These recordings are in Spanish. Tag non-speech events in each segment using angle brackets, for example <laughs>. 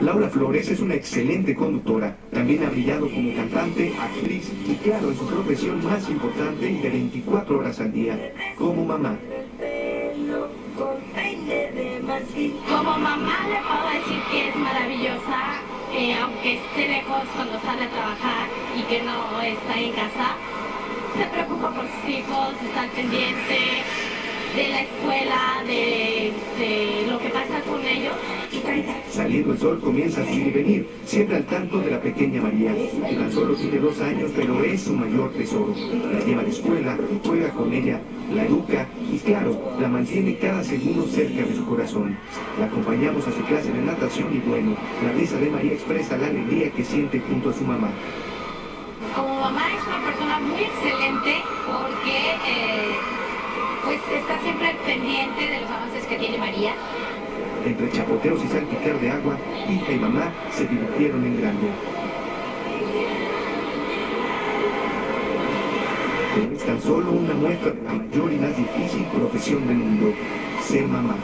Laura Flores es una excelente conductora. También ha brillado como cantante, actriz y claro, en su profesión más importante y de 24 horas al día, como mamá. Como mamá le puedo decir que es maravillosa, eh, aunque esté lejos cuando sale a trabajar y que no está en casa, se preocupa por sus hijos, está al pendiente de la escuela, de, de lo que pasa con ellos. Saliendo el sol comienza a ir y venir, siempre al tanto de la pequeña María, que tan solo tiene dos años, pero es su mayor tesoro. La lleva a la escuela, juega con ella, la educa y claro, la mantiene cada segundo cerca de su corazón. La acompañamos a su clase de natación y bueno, la risa de María expresa la alegría que siente junto a su mamá. Como mamá es una persona muy excelente porque eh, pues está siempre pendiente de los avances que tiene María. Entre chapoteos y salpicar de agua, hija y mamá se divirtieron en grande. Pero es tan solo una muestra de la mayor y más difícil profesión del mundo, ser mamá.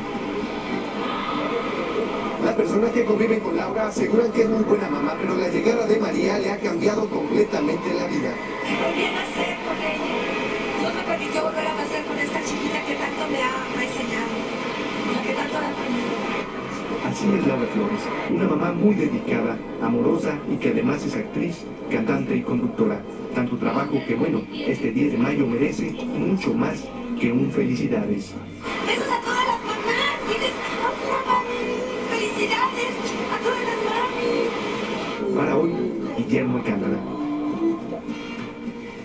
Las personas que conviven con Laura aseguran que es muy buena mamá, pero la llegada de María le ha cambiado completamente la vida. Volví a nacer con ella. Dios me permitió volver a Así es Laura Flores, una mamá muy dedicada, amorosa y que además es actriz, cantante y conductora. Tanto trabajo que bueno, este 10 de mayo merece mucho más que un felicidades. Besos a todas las mamás. Tienes otra. Felicidades a todas las mamis. Para hoy, Guillermo Alcántara.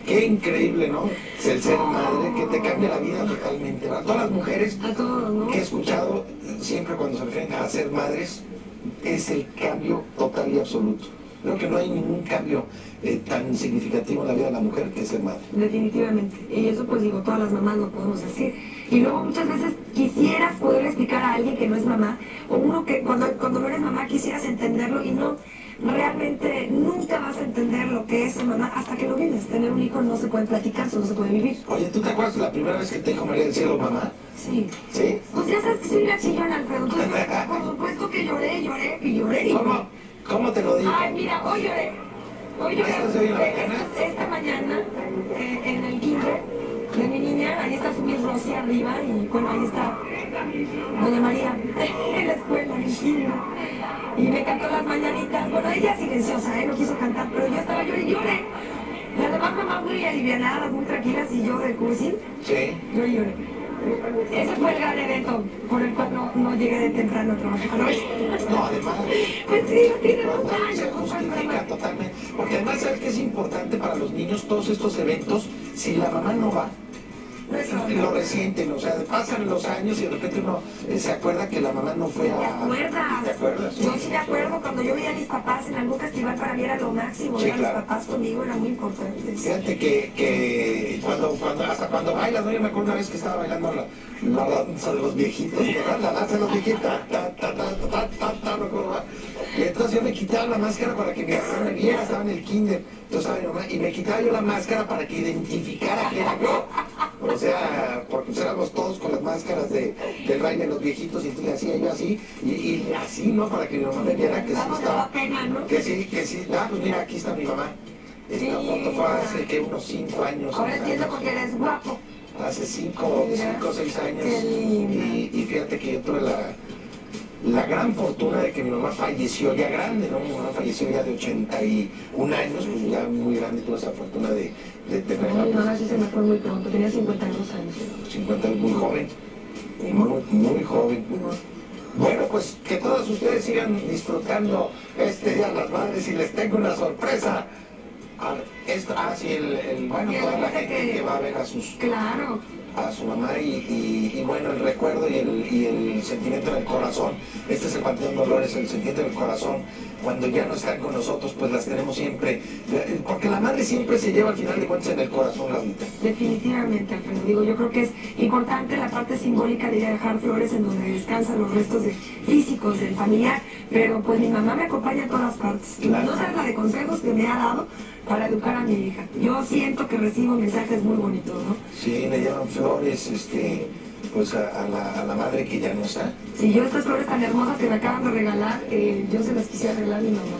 Qué increíble, ¿no? Es el ser madre que te cambia la vida totalmente. Para todas las mujeres A todos, ¿no? que he escuchado siempre cuando se refieren a ser madres, es el cambio total y absoluto. Creo que no hay ningún cambio eh, tan significativo en la vida de la mujer que ser madre. Definitivamente. Y eso pues digo, todas las mamás lo podemos decir. Y luego muchas veces quisieras poder explicar a alguien que no es mamá, o uno que cuando, cuando no eres mamá quisieras entenderlo y no, realmente nunca vas a entender lo que es mamá hasta que lo vives. Tener un hijo no se puede platicar, solo se puede vivir. Oye, ¿tú te acuerdas de la primera vez que te dijo María del Cielo, mamá? Sí. ¿Sí? Pues ya sabes que soy una chillona, Alfredo. Entonces, <laughs> por supuesto que lloré, lloré y lloré. ¿Cómo? ¿Cómo te lo digo? Ay, mira, hoy lloré. Hoy lloré. ¿Esto es hoy en la Eh, mañana? esta mañana, eh, en el kinder de mi niña, ahí está su Miss Rosy arriba y bueno, ahí está Doña María <laughs> en la escuela, en el kinder. Y me cantó las mañanitas. Bueno, ella silenciosa, ¿eh? no quiso cantar, pero yo estaba llorando y lloré. Las demás mamás muy alivianadas, muy tranquilas y yo del cursil, Sí. yo lloré. Ese fue el gran evento por el cual no, no llegué de temprano a trabajar. No, además. Pues sí, tiene dos años. justifica totalmente. Porque además, ¿sabes qué es importante para los niños todos estos eventos? Si la mamá no va, Lo resienten, o sea, pasan los años y de repente uno eh, se acuerda que la mamá no fue ¿Te a... acuerdas? ¿Te acuerdas? Yo sí me acuerdo cuando yo veía a mis papás en algún festival para mí era lo máximo. Sí, ver a mis papás conmigo era muy importante. Fíjate que, que cuando, cuando, hasta cuando bailas, ¿no? Yo me acuerdo una vez que estaba bailando la, la danza de los viejitos, ¿verdad? La danza de los viejitos, ta, ta, ta, ta, ta, ta, ta, no va. Y entonces yo me quitaba la máscara para que mi mamá me viera, estaba en el kinder, entonces estaba mi mamá, y me quitaba yo la máscara para que identificara que era yo. O sea, porque éramos todos con las máscaras de, del baile de los viejitos, y entonces le hacía yo así, y, y así, ¿no? Para que mi mamá me viera que sí estaba... daba pena, ¿no? Que sí, que sí. Ah, pues mira, aquí está mi mamá. Esta Sí. foto fue hace que unos 5 años. Ahora entiendo años. por qué eres guapo. Hace 5 Mira, o 6 años. qué. Y, y fíjate que yo tuve la, la gran fortuna de que mi mamá falleció ya grande, ¿no? Mi mamá falleció ya de 81 años, pues ya muy grande, tuve esa fortuna de, de tenerla. Mi mamá pues, sí se me fue muy pronto, tenía 52 años. 50, muy joven. Muy, muy joven. Bueno, pues que todos ustedes sigan disfrutando este Día de las Madres y les tengo una sorpresa. Ah, esto, ah, sí, el, el- bueno, toda la gente que- que va a ver a sus Claro. a su mamá y, y- y bueno, el recuerdo y el, y el sentimiento del corazón. Este es el Panteón Dolores, el sentimiento del corazón. Cuando ya no están con nosotros, pues las tenemos siempre. Porque la madre siempre se lleva al final de cuentas en el corazón la vida. Definitivamente, Alfredo. Digo, yo creo que es importante la parte simbólica de ir a dejar flores en donde descansan los restos de- físicos del familiar, pero pues mi mamá me acompaña a todas partes. Claro. no sabes la de consejos que me ha dado para educar a mi hija. Yo siento que recibo mensajes muy bonitos, ¿no? Sí, le llevan flores, este, pues a, a la, a la madre que ya no está. Si yo estas flores tan hermosas que me acaban de regalar, eh, yo se las quisiera regalar a mi mamá.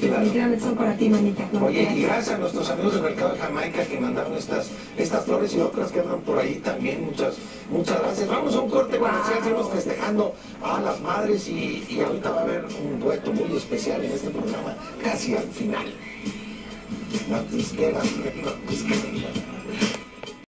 Claro. Definitivamente son para ti, manita. No, Oye, y gracias. a nuestros amigos del mercado de Jamaica que mandaron estas, estas flores y otras que andan por ahí también. Muchas, muchas gracias. Vamos a un corte comercial, seguimos festejando a las madres y, y ahorita va a haber un dueto muy especial en este programa, casi al final. No, disquera, no, disquera.